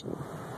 station